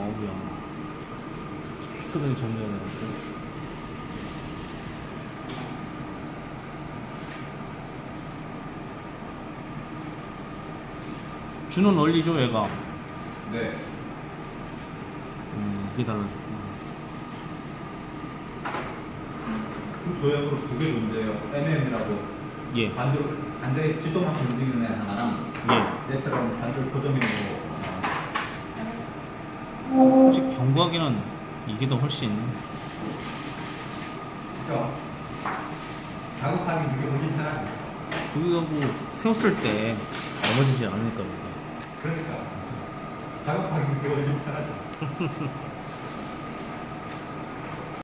어우 야. 깨끗하게 정리해놨고. 주는 원리죠, 얘가. 네. 음, 기다려. 그 조형으로 두 개 존재해요. MM이라고 예, 반줄 반대 지도만큼 움직이는 애 하나랑 예. 얘처럼 반줄 고정형으로 솔직히 경구하기는 이게 더 훨씬. 그죠? 작업하기 그게 훨씬 편하죠. 여기하고 세웠을 때 넘어지지 않으니까. 그러니까 작업하기 그게 훨씬 편하죠.